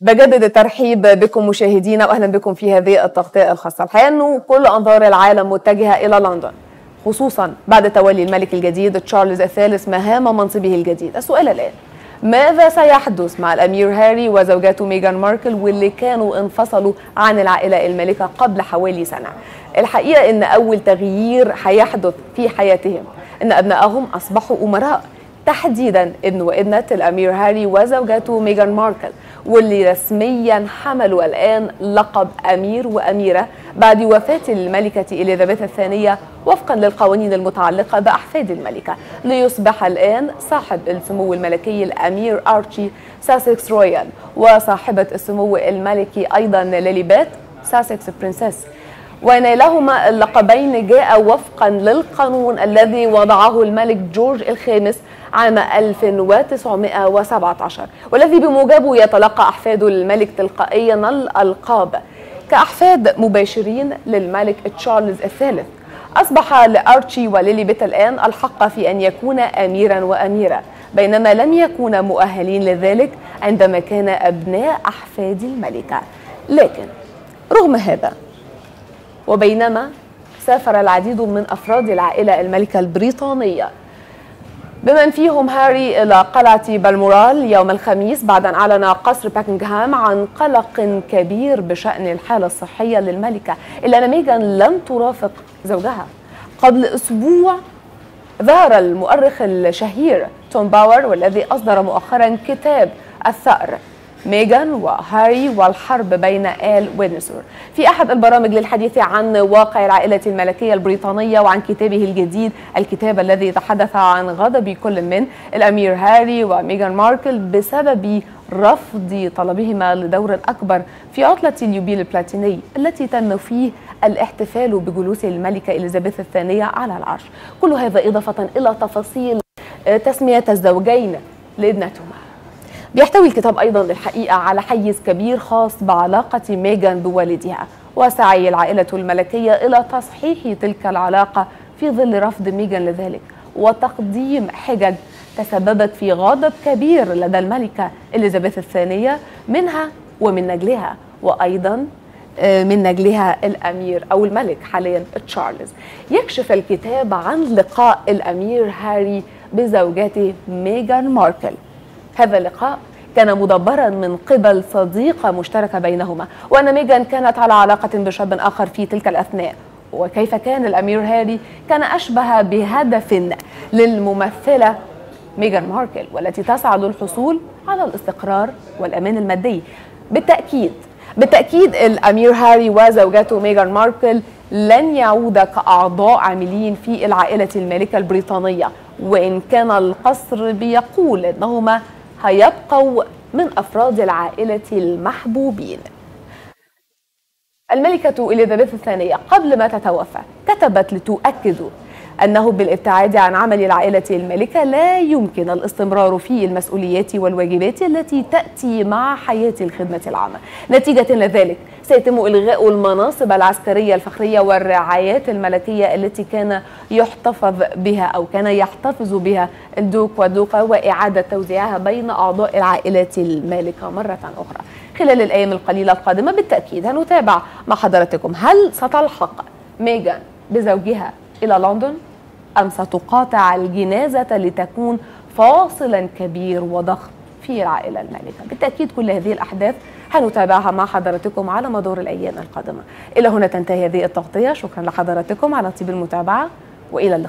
بجدد الترحيب بكم مشاهدينا واهلا بكم في هذه التغطية الخاصة. الحقيقة انه كل أنظار العالم متجهة إلى لندن خصوصا بعد تولي الملك الجديد تشارلز الثالث مهام منصبه الجديد. السؤال الآن ماذا سيحدث مع الأمير هاري وزوجته ميغان ماركل واللي كانوا انفصلوا عن العائلة المالكه قبل حوالي سنة؟ الحقيقة إن أول تغيير هيحدث في حياتهم إن أبنائهم أصبحوا أمراء. تحديدا ابن وابنة الأمير هاري وزوجته ميغان ماركل واللي رسميا حملوا الآن لقب أمير وأميرة بعد وفاة الملكة إليزابيث الثانية وفقا للقوانين المتعلقة بأحفاد الملكة. ليصبح الآن صاحب السمو الملكي الأمير أرشي ساسكس رويال وصاحبة السمو الملكي أيضا ليليبات ساسكس princess ونالهما اللقبين جاء وفقا للقانون الذي وضعه الملك جورج الخامس عام 1917 والذي بموجبه يتلقى أحفاد الملك تلقائيا الألقاب كأحفاد مباشرين للملك تشارلز الثالث. أصبح لأرتشي وليليبت الآن الحق في أن يكون أميرا وأميرة بينما لم يكونا مؤهلين لذلك عندما كان أبناء أحفاد الملكة. لكن رغم هذا وبينما سافر العديد من أفراد العائلة المالكة البريطانية. بمن فيهم هاري إلى قلعة بالمورال يوم الخميس بعد أن أعلن قصر باكنغهام عن قلق كبير بشأن الحالة الصحية للملكة إلا أن ميغان لم ترافق زوجها. قبل أسبوع ظهر المؤرخ الشهير توم باور والذي أصدر مؤخرا كتاب الثأر. ميغان وهاري والحرب بين آل ويندسور في أحد البرامج للحديث عن واقع العائلة الملكية البريطانية وعن كتابه الجديد الكتاب الذي تحدث عن غضب كل من الأمير هاري وميغان ماركل بسبب رفض طلبهما لدور أكبر في عطلة اليوبيل البلاتيني التي تم فيه الاحتفال بجلوس الملكة إليزابيث الثانية على العرش. كل هذا إضافة إلى تفاصيل تسمية الزوجين لابنتهما. بيحتوي الكتاب أيضا الحقيقة على حيز كبير خاص بعلاقة ميغان بوالدها. وسعي العائلة الملكية إلى تصحيح تلك العلاقة في ظل رفض ميغان لذلك. وتقديم حجج تسببت في غضب كبير لدى الملكة إليزابيث الثانية منها ومن نجلها وأيضا من نجلها الأمير أو الملك حاليا تشارلز. يكشف الكتاب عن لقاء الأمير هاري بزوجته ميغان ماركل. هذا اللقاء كان مدبرا من قبل صديقة مشتركة بينهما. وأن ميغان كانت على علاقة بشاب آخر في تلك الأثناء. وكيف كان الأمير هاري؟ كان أشبه بهدف للممثلة ميغان ماركل والتي تسعى للحصول على الاستقرار والأمان المادي. بالتأكيد بالتأكيد الأمير هاري وزوجته ميغان ماركل لن يعود كأعضاء عاملين في العائلة المالكة البريطانية. وإن كان القصر بيقول أنهما هيبقوا من أفراد العائلة المحبوبين. الملكة إليزابيث الثانية قبل ما تتوفى كتبت لتؤكد أنه بالابتعاد عن عمل العائلة المالكة لا يمكن الاستمرار في المسؤوليات والواجبات التي تأتي مع حياة الخدمة العامة. نتيجة لذلك سيتم إلغاء المناصب العسكرية الفخرية والرعايات الملكية التي كان يحتفظ بها أو كان يحتفظ بها الدوق والدوقة وإعادة توزيعها بين أعضاء العائلات المالكة مرة أخرى. خلال الأيام القليلة القادمة بالتأكيد هنتابع مع حضراتكم هل ستلحق ميغان بزوجها إلى لندن؟ أم ستقاطع الجنازة لتكون فاصلا كبير وضخم في العائلة المالكة بالتأكيد كل هذه الأحداث هنتابعها مع حضراتكم على مدار الأيام القادمة. إلى هنا تنتهي هذه التغطية. شكرا لحضراتكم على طيب المتابعة وإلى اللقاء.